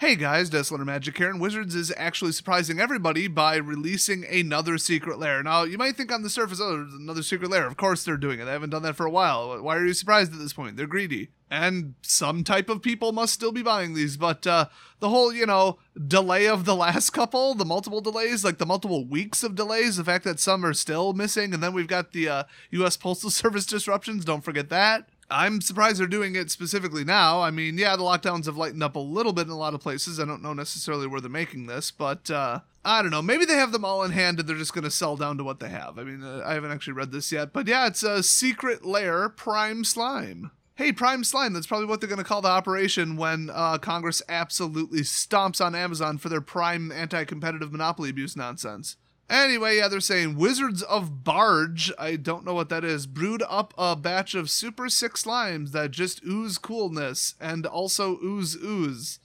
Hey guys, Desolator Magic here, and Wizards is actually surprising everybody by releasing another secret lair. Now, you might think on the surface, oh, there's another secret lair. Of course they're doing it. They haven't done that for a while. Why are you surprised at this point? They're greedy. And some type of people must still be buying these, but uh, the whole, you know, delay of the last couple, the multiple delays, like the multiple weeks of delays, the fact that some are still missing, and then we've got the uh, U.S. Postal Service disruptions, don't forget that. I'm surprised they're doing it specifically now. I mean, yeah, the lockdowns have lightened up a little bit in a lot of places. I don't know necessarily where they're making this, but uh, I don't know. Maybe they have them all in hand and they're just going to sell down to what they have. I mean, uh, I haven't actually read this yet, but yeah, it's a secret lair prime slime. Hey, Prime Slime, that's probably what they're going to call the operation when uh, Congress absolutely stomps on Amazon for their prime anti competitive monopoly abuse nonsense. Anyway, yeah, they're saying Wizards of Barge, I don't know what that is, brewed up a batch of super sick slimes that just ooze coolness and also ooze ooze.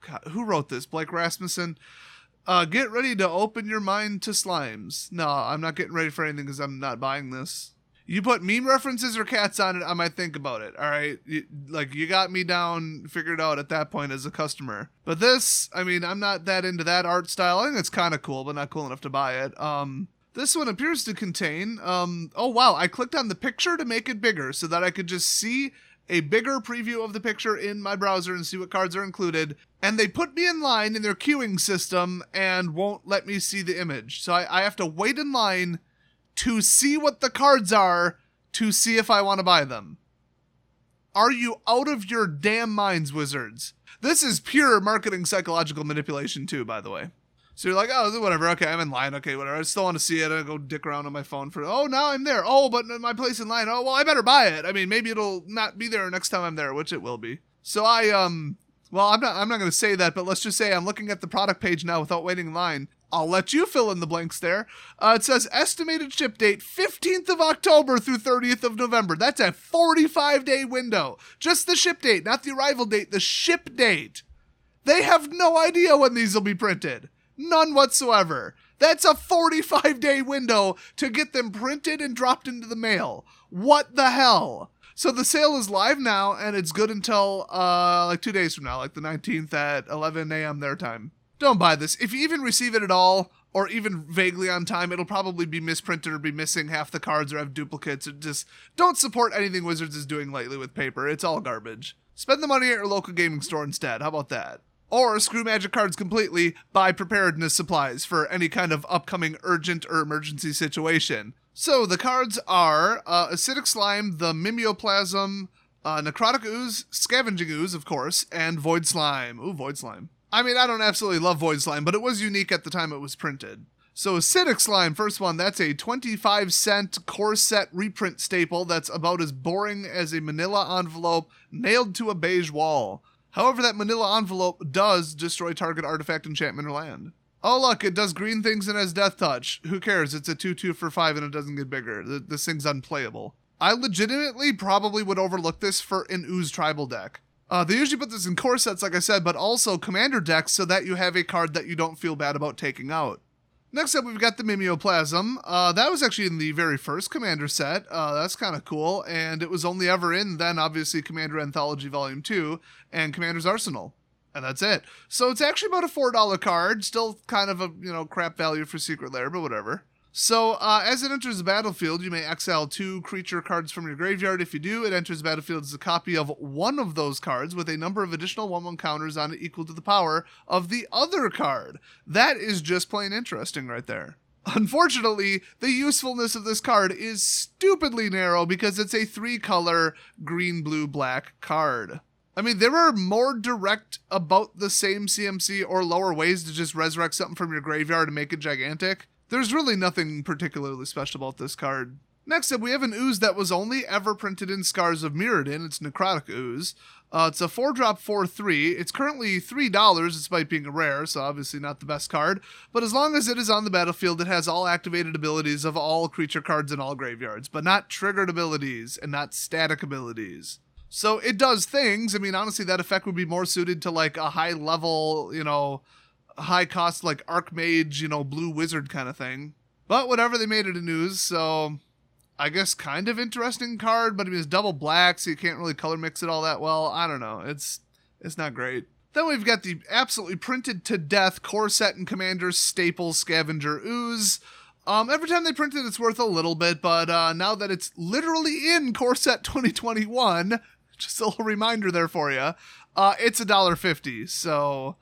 God, who wrote this? Blake Rasmussen? Uh, get ready to open your mind to slimes. No, I'm not getting ready for anything because I'm not buying this. You put meme references or cats on it, I might think about it. All right, you, like you got me down, figured out at that point as a customer. But this, I mean, I'm not that into that art style. I think it's kind of cool, but not cool enough to buy it. Um, this one appears to contain. Um, oh wow, I clicked on the picture to make it bigger so that I could just see a bigger preview of the picture in my browser and see what cards are included. And they put me in line in their queuing system and won't let me see the image. So I, I have to wait in line to see what the cards are to see if I want to buy them. Are you out of your damn minds, wizards? This is pure marketing psychological manipulation, too, by the way. So you're like, oh, whatever. Okay, I'm in line. Okay, whatever. I still want to see it. I go dick around on my phone for. Oh, now I'm there. Oh, but my place in line. Oh, well, I better buy it. I mean, maybe it'll not be there next time I'm there, which it will be. So I um. Well, I'm not. I'm not going to say that, but let's just say I'm looking at the product page now without waiting in line, I'll let you fill in the blanks there. Uh, it says estimated ship date 15th of October through 30th of November. That's a 45 day window. Just the ship date, not the arrival date, the ship date. They have no idea when these will be printed. None whatsoever. That's a 45 day window to get them printed and dropped into the mail. What the hell? So the sale is live now and it's good until uh like 2 days from now, like the 19th at 11 a.m. their time. Don't buy this. If you even receive it at all, or even vaguely on time, it'll probably be misprinted or be missing half the cards or have duplicates. Or just don't support anything Wizards is doing lately with paper. It's all garbage. Spend the money at your local gaming store instead. How about that? Or screw magic cards completely, buy preparedness supplies for any kind of upcoming urgent or emergency situation. So the cards are uh, Acidic Slime, the Mimeoplasm, uh, Necrotic Ooze, Scavenging Ooze, of course, and Void Slime. Ooh, Void Slime. I mean, I don't absolutely love Void Slime, but it was unique at the time it was printed. So Acidic Slime, first one, that's a 25 cent core set reprint staple that's about as boring as a manila envelope nailed to a beige wall. However, that manila envelope does destroy target artifact, enchantment, or land. Oh, look, it does green things and has deathtouch. Who cares? It's a 2 2 for 5 and it doesn't get bigger. This thing's unplayable. I legitimately probably would overlook this for an Ooze tribal deck. Uh, they usually put this in core sets, like I said, but also commander decks so that you have a card that you don't feel bad about taking out. Next up, we've got the Mimeoplasm. Uh, that was actually in the very first Commander set. Uh, that's kind of cool, and it was only ever in then, obviously, Commander Anthology Volume 2 and Commander's Arsenal. And that's it. So it's actually about a $4 card, still kind of a, you know, crap value for Secret Lair, but whatever. So, uh, as it enters the battlefield, you may exile two creature cards from your graveyard. If you do, it enters the battlefield as a copy of one of those cards with a number of additional 1 1 counters on it equal to the power of the other card. That is just plain interesting right there. Unfortunately, the usefulness of this card is stupidly narrow because it's a three color green, blue, black card. I mean, there are more direct, about the same CMC or lower ways to just resurrect something from your graveyard and make it gigantic. There's really nothing particularly special about this card. Next up, we have an ooze that was only ever printed in Scars of Mirrodin. It's Necrotic Ooze. Uh, it's a 4 drop 4 3. It's currently $3 despite being a rare, so obviously not the best card. But as long as it is on the battlefield, it has all activated abilities of all creature cards in all graveyards, but not triggered abilities and not static abilities. So it does things. I mean, honestly, that effect would be more suited to like a high level, you know, high cost like Archmage, you know, blue wizard kind of thing. But whatever, they made it an ooze, so I guess kind of interesting card, but I mean it's double black, so you can't really color mix it all that well. I don't know. It's it's not great. Then we've got the absolutely printed to death core set and commander staple scavenger ooze. Um, every time they print it, it's worth a little bit, but uh, now that it's literally in core set 2021, just a little reminder there for you, uh, it's a dollar fifty. So,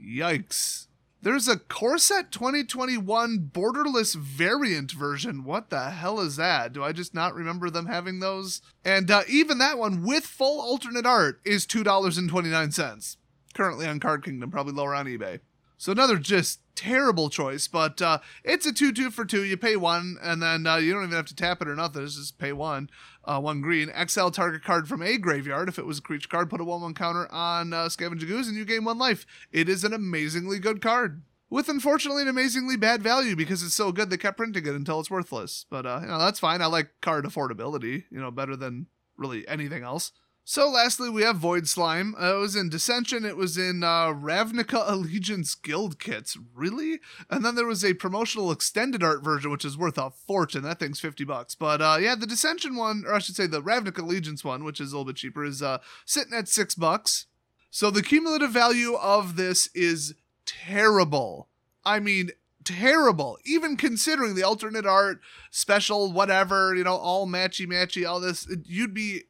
yikes. There's a Core Set 2021 borderless variant version. What the hell is that? Do I just not remember them having those? And uh, even that one with full alternate art is $2.29 currently on Card Kingdom, probably lower on eBay. So another just terrible choice, but uh, it's a two two for two. You pay one, and then uh, you don't even have to tap it or nothing. It's just pay one, uh, one green. Exile target card from a graveyard. If it was a creature card, put a one one counter on uh, Scavenging Ooze, and you gain one life. It is an amazingly good card. With unfortunately an amazingly bad value because it's so good they kept printing it until it's worthless. But uh, you know that's fine. I like card affordability. You know better than really anything else. So, lastly, we have Void Slime. Uh, it was in Dissension. It was in uh, Ravnica Allegiance Guild kits. Really? And then there was a promotional extended art version, which is worth a fortune. That thing's 50 bucks. But uh, yeah, the Dissension one, or I should say the Ravnica Allegiance one, which is a little bit cheaper, is uh, sitting at six bucks. So, the cumulative value of this is terrible. I mean, terrible. Even considering the alternate art, special, whatever, you know, all matchy matchy, all this, you'd be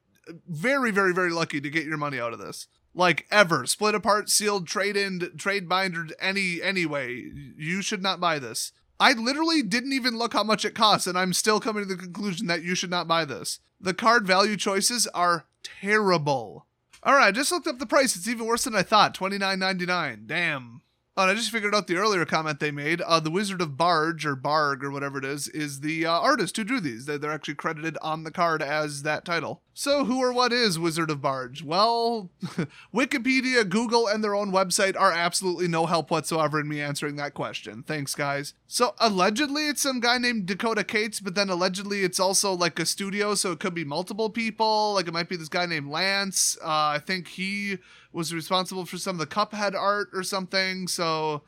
very, very, very lucky to get your money out of this. Like ever, split apart, sealed, trade in, trade binder, any anyway. You should not buy this. I literally didn't even look how much it costs, and I'm still coming to the conclusion that you should not buy this. The card value choices are terrible. All right, I just looked up the price. It's even worse than I thought. Twenty nine ninety nine. Damn. Oh, and I just figured out the earlier comment they made. Uh, the Wizard of Barge or Barg or whatever it is is the uh, artist who drew these. They're, actually credited on the card as that title. So, who or what is Wizard of Barge? Well, Wikipedia, Google, and their own website are absolutely no help whatsoever in me answering that question. Thanks, guys. So, allegedly, it's some guy named Dakota Cates, but then allegedly, it's also like a studio, so it could be multiple people. Like, it might be this guy named Lance. Uh, I think he was responsible for some of the Cuphead art or something. So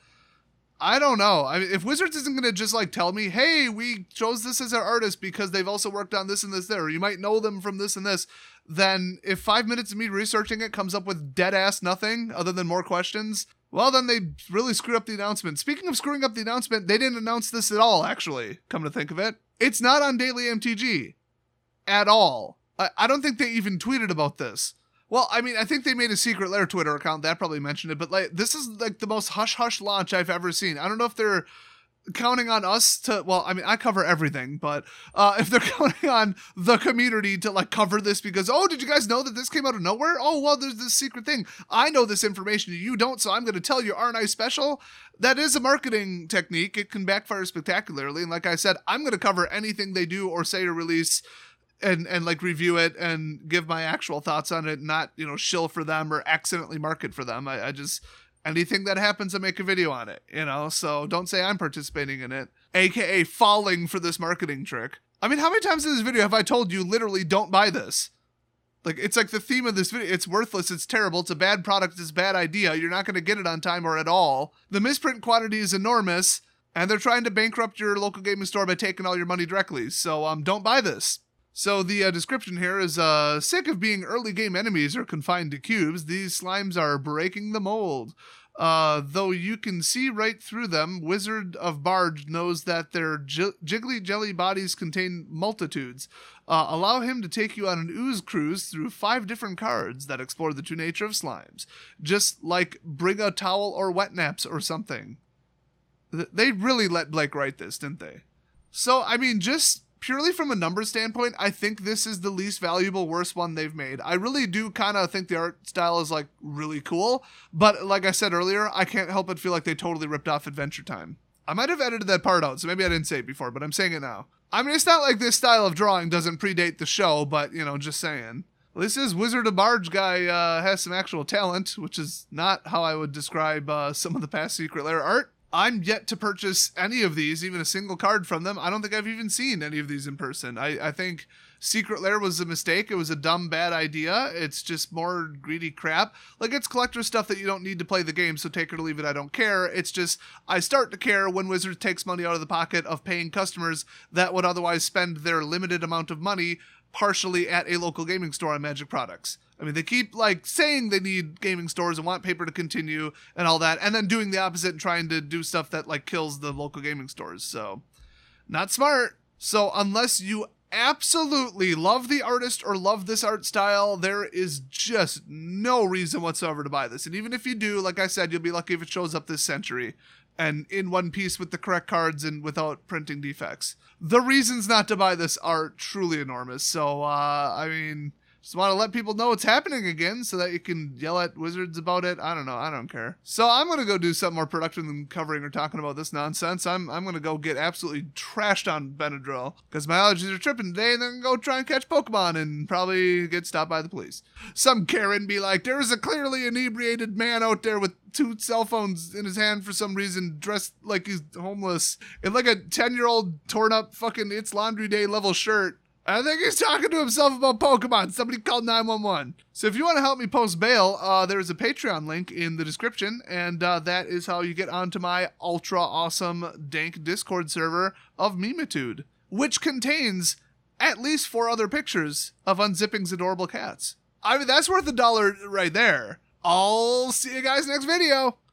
I don't know. I mean, if Wizards isn't going to just like tell me, hey, we chose this as our artist because they've also worked on this and this there, or you might know them from this and this, then if five minutes of me researching it comes up with dead ass nothing other than more questions, well, then they really screwed up the announcement. Speaking of screwing up the announcement, they didn't announce this at all, actually, come to think of it. It's not on Daily MTG at all. I, I don't think they even tweeted about this. Well, I mean, I think they made a secret lair Twitter account. That probably mentioned it, but like this is like the most hush hush launch I've ever seen. I don't know if they're counting on us to well i mean i cover everything but uh if they're counting on the community to like cover this because oh did you guys know that this came out of nowhere? Oh well there's this secret thing. I know this information you don't so i'm going to tell you aren't i special? That is a marketing technique. It can backfire spectacularly and like i said i'm going to cover anything they do or say or release and and like review it and give my actual thoughts on it, not you know shill for them or accidentally market for them. I, I just anything that happens, I make a video on it. You know, so don't say I'm participating in it, aka falling for this marketing trick. I mean, how many times in this video have I told you literally don't buy this? Like it's like the theme of this video. It's worthless. It's terrible. It's a bad product. It's a bad idea. You're not going to get it on time or at all. The misprint quantity is enormous, and they're trying to bankrupt your local gaming store by taking all your money directly. So um, don't buy this. So the uh, description here is uh, sick of being early game enemies or confined to cubes. These slimes are breaking the mold. Uh, though you can see right through them, Wizard of Barge knows that their j- jiggly jelly bodies contain multitudes. Uh, allow him to take you on an ooze cruise through five different cards that explore the true nature of slimes. Just like bring a towel or wet naps or something. They really let Blake write this, didn't they? So, I mean, just purely from a number standpoint, I think this is the least valuable, worst one they've made. I really do kind of think the art style is like really cool, but like I said earlier, I can't help but feel like they totally ripped off Adventure Time. I might have edited that part out, so maybe I didn't say it before, but I'm saying it now. I mean, it's not like this style of drawing doesn't predate the show, but you know, just saying. This is Wizard of Barge guy uh, has some actual talent, which is not how I would describe uh, some of the past Secret Lair art. I'm yet to purchase any of these, even a single card from them. I don't think I've even seen any of these in person. I, I think Secret Lair was a mistake. It was a dumb, bad idea. It's just more greedy crap. Like, it's collector stuff that you don't need to play the game, so take it or leave it. I don't care. It's just, I start to care when Wizards takes money out of the pocket of paying customers that would otherwise spend their limited amount of money partially at a local gaming store on Magic products. I mean, they keep like saying they need gaming stores and want paper to continue and all that, and then doing the opposite and trying to do stuff that like kills the local gaming stores. So, not smart. So, unless you absolutely love the artist or love this art style, there is just no reason whatsoever to buy this. And even if you do, like I said, you'll be lucky if it shows up this century and in one piece with the correct cards and without printing defects. The reasons not to buy this are truly enormous. So, uh, I mean, just want to let people know it's happening again so that you can yell at wizards about it. I don't know. I don't care. So I'm going to go do something more productive than covering or talking about this nonsense. I'm, I'm going to go get absolutely trashed on Benadryl because my allergies are tripping today and then go try and catch Pokemon and probably get stopped by the police. Some Karen be like, there's a clearly inebriated man out there with two cell phones in his hand for some reason, dressed like he's homeless in like a 10 year old torn up fucking It's Laundry Day level shirt. I think he's talking to himself about Pokemon. Somebody called 911. So if you want to help me post bail, uh, there's a Patreon link in the description, and uh, that is how you get onto my ultra awesome dank Discord server of Memitude, which contains at least four other pictures of unzipping's adorable cats. I mean, that's worth a dollar right there. I'll see you guys next video.